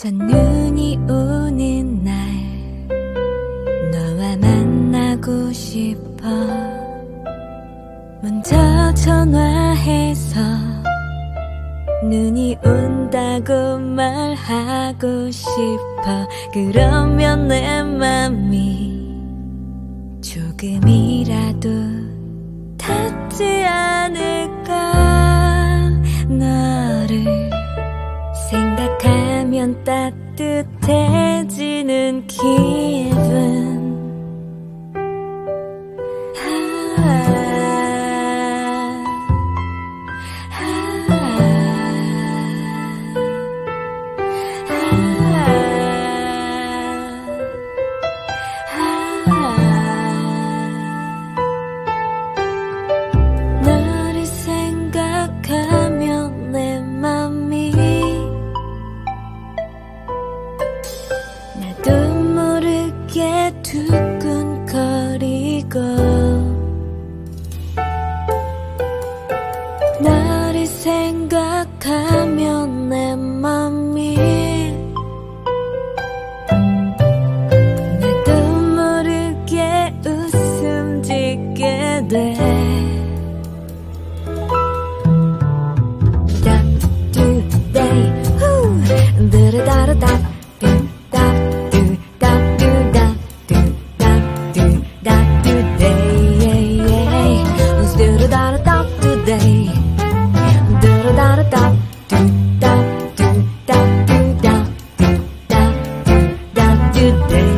첫 눈이 오는 날 너와 만나고 싶어. 먼저 전화해서 눈이 온다고 말하고 싶어. 그러면 내 맘이 조금이라도 닿지 않을 생각하면 따뜻해지는 기분 두근거리고 나를 생각하면 내 맘이 나도 모르게 웃음 짓게 돼 today.